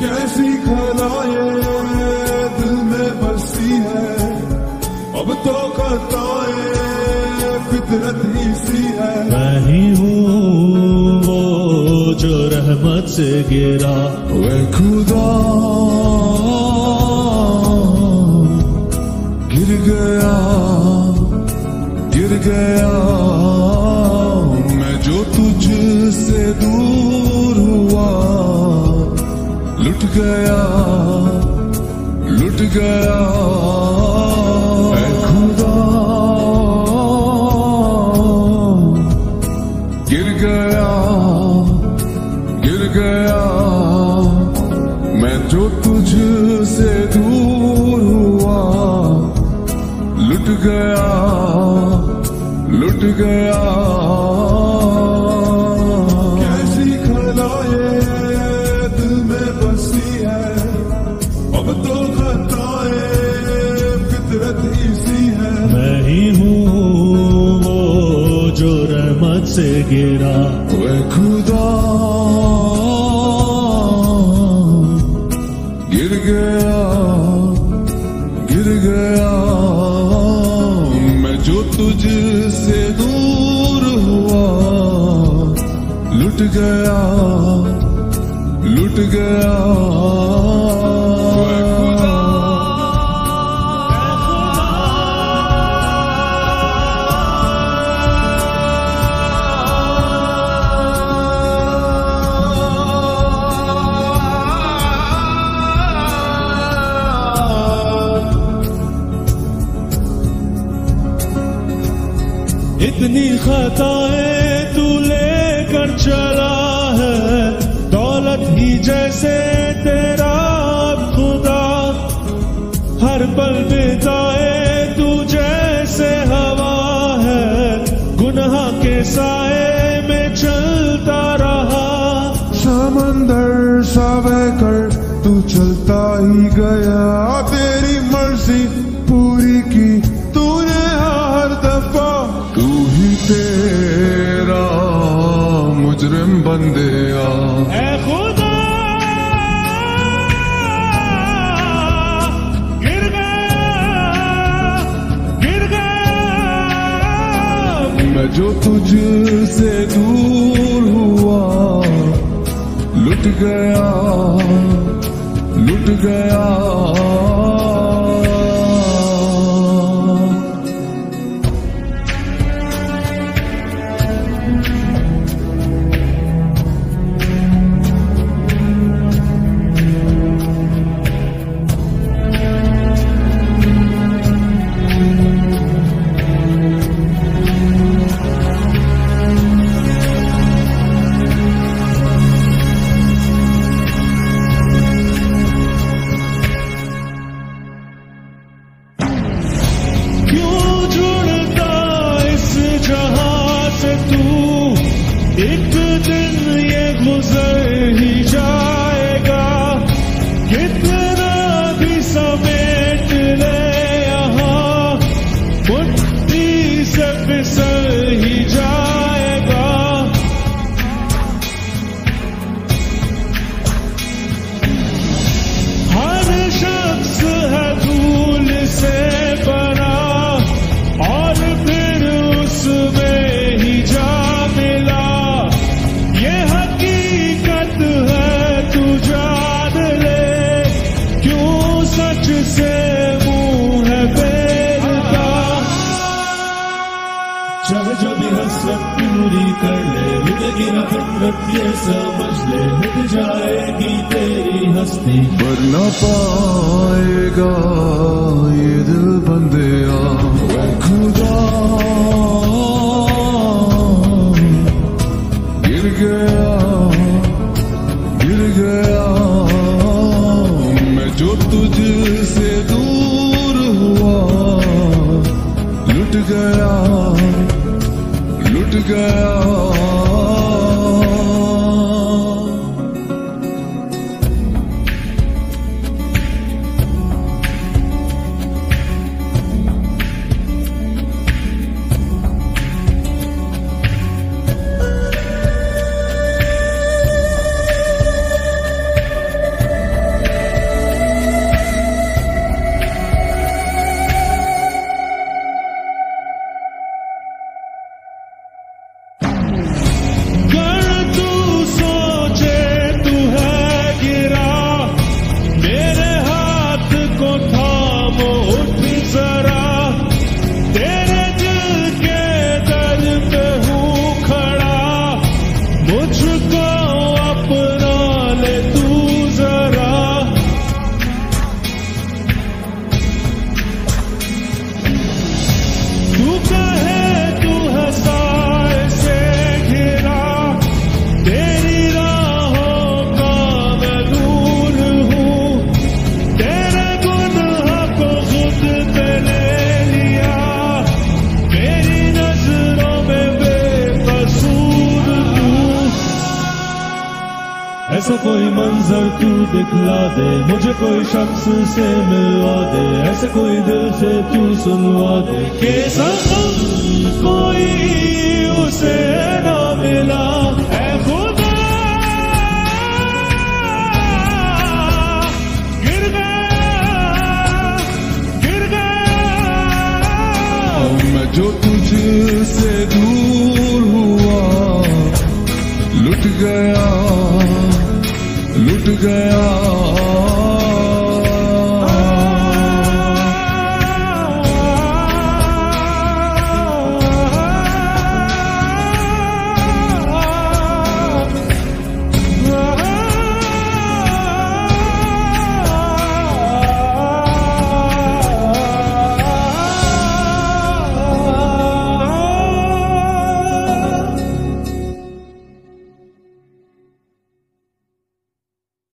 कैसी खराए दिल में बसी है अब तो खताए फितरत ही सी है। मैं ही हूँ वो जो रहमत से गिरा। वे खुदा गया लुट गया खुदा। गिर गया गिर गया, मैं जो हुआ, लुट गया लुट गया। से गिरा वे खुदा, गिर गया गिर गया। मैं जो तुझसे दूर हुआ, लुट गया लुट गया। इतनी खताएँ तू लेकर चला है। दौलत ही जैसे तेरा खुदा। हर पल बिताए तू जैसे हवा है। गुनाह के साए में चलता रहा। समंदर सा कर तू चलता ही गया। बंदे आ ऐ खुदा गिर गया गिर गया मैं जो तुझसे दूर हुआ लुट गया लुट गया। Ten je mozaik hijab पूरी कर ले। मिटेगी न फितरत ये समझ ले। मिट जाएगी तेरी हस्ती। पर न पाएगा ये दिल बंदे आ लुट ऐसा कोई मंजर तू दिखला दे? मुझे कोई शख्स से मिलवा दे, ऐसा कोई दिल से तू सुनवा दे? के कोई उसे ना मिला जो तुझसे दूर हुआ, लुट गया। 뜨거요